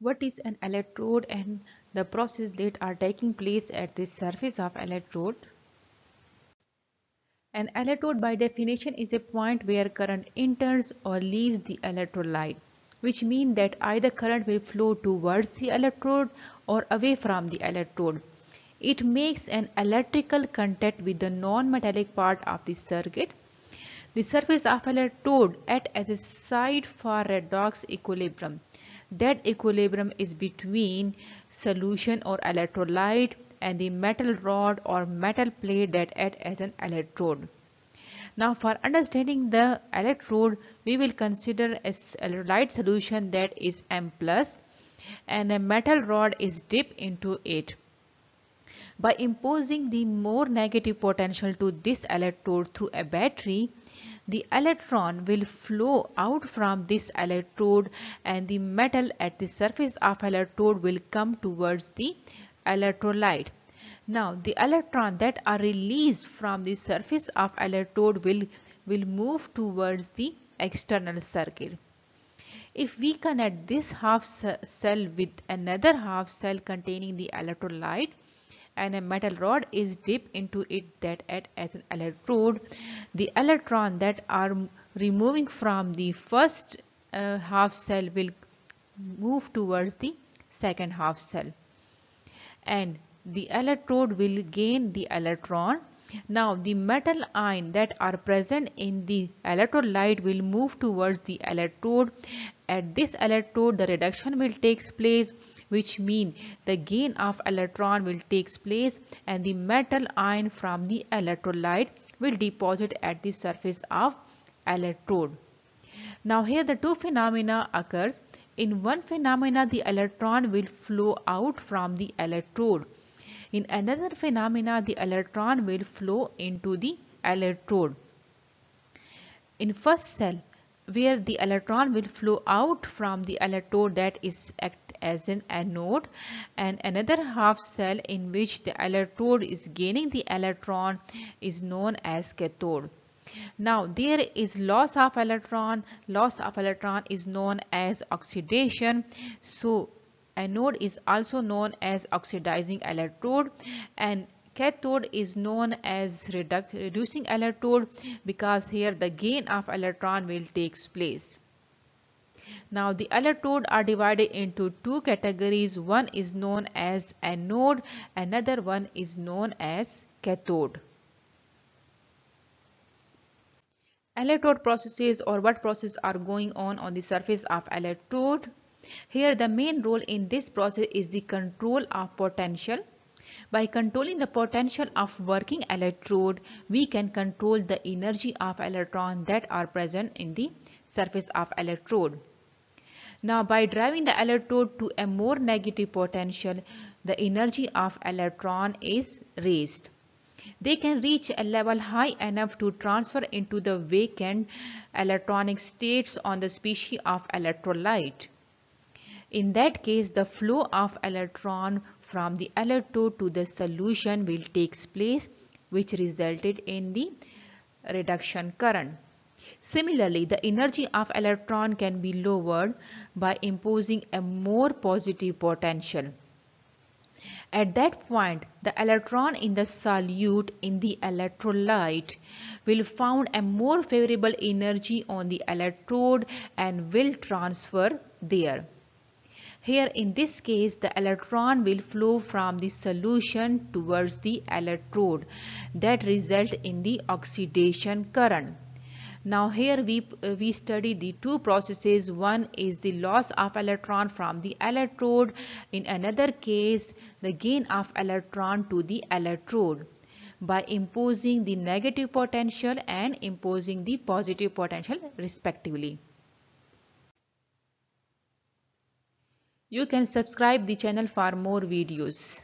What is an electrode and the process that are taking place at the surface of electrode? An electrode by definition is a point where current enters or leaves the electrolyte, which means that either current will flow towards the electrode or away from the electrode. It makes an electrical contact with the non-metallic part of the circuit. The surface of electrode acts as a side for redox equilibrium. That equilibrium is between solution or electrolyte and the metal rod or metal plate that act as an electrode. Now for understanding the electrode, we will consider a electrolyte solution that is M plus and a metal rod is dipped into it. By imposing the more negative potential to this electrode through a battery, the electron will flow out from this electrode and the metal at the surface of electrode will come towards the electrolyte. Now the electron that are released from the surface of electrode will, will move towards the external circuit. If we connect this half cell with another half cell containing the electrolyte, and a metal rod is dipped into it that acts as an electrode. The electron that are removing from the first uh, half cell will move towards the second half cell and the electrode will gain the electron now the metal ion that are present in the electrolyte will move towards the electrode. At this electrode the reduction will takes place which mean the gain of electron will takes place and the metal ion from the electrolyte will deposit at the surface of electrode. Now here the two phenomena occurs. In one phenomena the electron will flow out from the electrode in another phenomena, the electron will flow into the electrode. In first cell, where the electron will flow out from the electrode that is act as an anode and another half cell in which the electrode is gaining the electron is known as cathode. Now there is loss of electron, loss of electron is known as oxidation. So Anode is also known as oxidizing electrode and cathode is known as reducing electrode because here the gain of electron will takes place. Now the electrode are divided into two categories. One is known as anode, another one is known as cathode. Electrode processes or what processes are going on on the surface of electrode. Here the main role in this process is the control of potential. By controlling the potential of working electrode, we can control the energy of electron that are present in the surface of electrode. Now by driving the electrode to a more negative potential, the energy of electron is raised. They can reach a level high enough to transfer into the vacant electronic states on the species of electrolyte. In that case, the flow of electron from the electrode to the solution will takes place which resulted in the reduction current. Similarly, the energy of electron can be lowered by imposing a more positive potential. At that point, the electron in the solute in the electrolyte will found a more favorable energy on the electrode and will transfer there. Here in this case the electron will flow from the solution towards the electrode that result in the oxidation current. Now here we, uh, we study the two processes. One is the loss of electron from the electrode. In another case, the gain of electron to the electrode by imposing the negative potential and imposing the positive potential respectively. You can subscribe the channel for more videos.